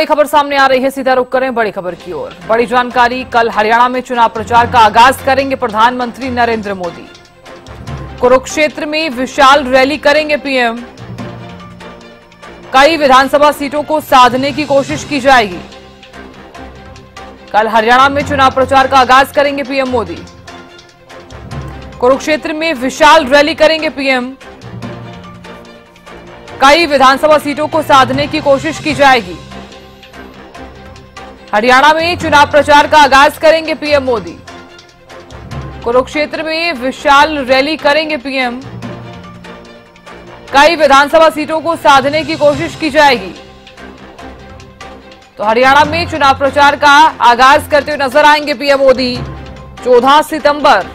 बड़ी खबर सामने आ रही है, सीधा रुक करें बड़ी खबर की ओर। बड़ी जानकारी, कल हरियाणा में चुनाव प्रचार का आगाज़ करेंगे प्रधानमंत्री नरेंद्र मोदी। कुरुक्षेत्र में विशाल रैली करेंगे पीएम। कई विधानसभा सीटों को साधने की कोशिश की जाएगी। कल हरियाणा में चुनाव प्रचार का आगाज़ करेंगे पीएम मोदी। कुरुक्षेत्र में विशाल रैली करेंगे पीएम। कई विधानसभा सीटों को साधने की कोशिश की जाएगी। हरियाणा में चुनाव प्रचार का आगाज़ करेंगे पीएम मोदी। कुरुक्षेत्र में विशाल रैली करेंगे पीएम। कई विधानसभा सीटों को साधने की कोशिश की जाएगी। तो हरियाणा में चुनाव प्रचार का आगाज़ करते हुए नज़र आएँगे पीएम मोदी। 14 सितंबर,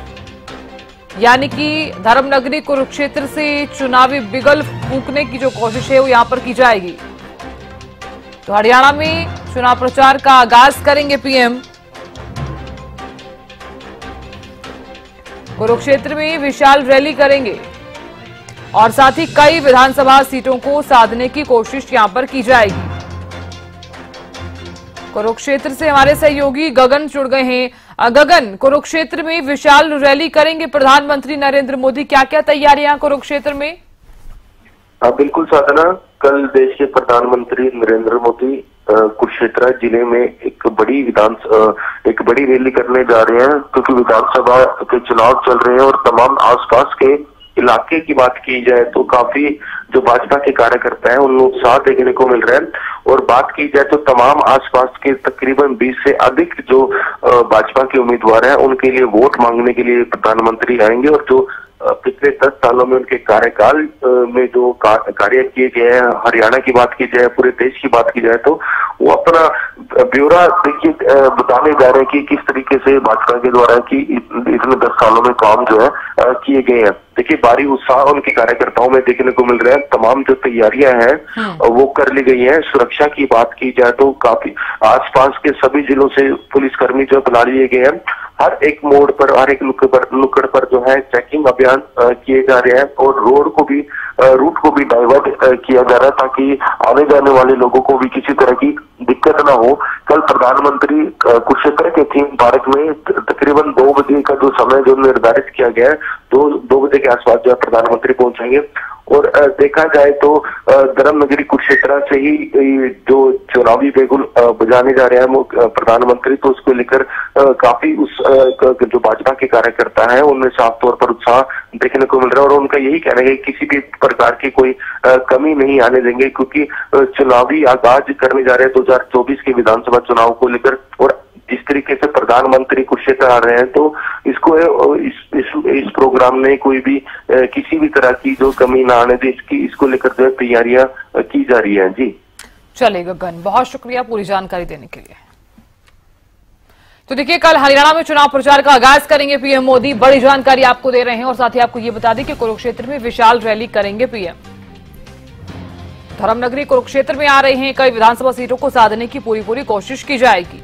यानी कि धर्मनगरी कुरुक्षेत्र से चुनावी बिगल फूकने की जो कोशिश है वो यहाँ पर की जाएगी। तो हरियाणा में चुनाव प्रचार का आगाज़ करेंगे पीएम। कुरुक्षेत्र में विशाल रैली करेंगे। और साथ ही कई विधानसभा सीटों को साधने की कोशिश यहाँ पर की जाएगी। कुरुक्षेत्र से हमारे सहयोगी गगन जुड़ गए हैं। गगन, कुरुक्षेत्र में विशाल रैली करेंगे प्रधानमंत्री नरेंद्र मोदी। क्या क्या तैयारियाँ कुरुक्षेत्र में? हाँ बिल्कुल साधना। कल देश के प्रधानमंत्री नरेंद्र मोदी कुरुक्षेत्र ज़िले में एक बड़ी विधान एक बड़ी रैली करने जा रहे हैं, क्योंकि विधानसभा के चुनाव चल रहे हैं और तमाम आसपास के इलाके की बात की जाए तो काफ़ी जो भाजपा के कार्यकर्ता हैं, उनमें उत्साह देखने को मिल रहा है। और बात की जाए तो तमाम आसपास के तकरीबन 20 से अधिक जो भाजपा के उम्मीदवार हैं, उनके लिए वोट मांगने के लिए प्रधानमंत्री आएँगे और जो पिछले दस सालों में उनके कार्यकाल में जो कार्य किए गए हैं हरियाणा की बात की जाए पूरे देश की बात की जाए तो वो अपना ब्यौरा देखिए बताने जा रहे हैं कि किस तरीके से भाजपा के द्वारा की इतने दस सालों में काम जो है किए गए हैं। देखिए भारी उत्साह उनके कार्यकर्ताओं में देखने को मिल रहा है। तमाम जो तैयारियाँ हैं अ, वो कर ली गई हैं। सुरक्षा की बात की जाए तो काफ़ी आसपास के सभी जिलों से पुलिसकर्मी जो है बुला लिए गए हैं हर एक मोड़ पर, हर एक नुक्कड़ पर नुक्कड़ पर जो है चेकिंग अभियान किए जा रहे हैं और रोड को भी रूट को भी डाइवर्ट किया जा रहा है ताकि आने जाने वाले लोगों को भी किसी तरह की दिक्कत ना हो। कल प्रधानमंत्री कुरुक्षेत्र के थीम पार्क में तकरीबन दो बजे का जो समय जो निर्धारित किया गया है, दो दो बजे के आसपास जो है प्रधानमंत्री पहुँचेंगे। और देखा जाए तो अ, धर्मनगरी कुरुक्षेत्र से ही जो चुनावी बेगुल बजाने जा रहे हैं प्रधानमंत्री तो उसको लेकर काफ़ी उस जो भाजपा के कार्यकर्ता है उनमें साफ़ तौर पर उत्साह देखने को मिल रहा है और उनका यही कहना है कि किसी भी प्रकार की कोई कमी नहीं आने देंगे क्योंकि चुनावी आगाज़ करने जा रहे हैं 2024 के विधानसभा चुनाव को लेकर और जिस तरीके से प्रधानमंत्री कुरुक्षेत्र आ रहे हैं तो इसको इस, इस, इस प्रोग्राम में कोई भी किसी भी तरह की जो कमी ना आने दे इसकी इसको लेकर जो है तैयारियाँ की जा रही है। जी। चले गगन बहुत शुक्रिया पूरी जानकारी देने के लिए। तो देखिए कल हरियाणा में चुनाव प्रचार का आगाज़ करेंगे पीएम मोदी। बड़ी जानकारी आपको दे रहे हैं और साथ ही आपको ये बता दें कि कुरुक्षेत्र में विशाल रैली करेंगे पीएम। धर्मनगरी कुरुक्षेत्र में आ रहे हैं कई विधानसभा सीटों को साधने की पूरी पूरी कोशिश की जाएगी।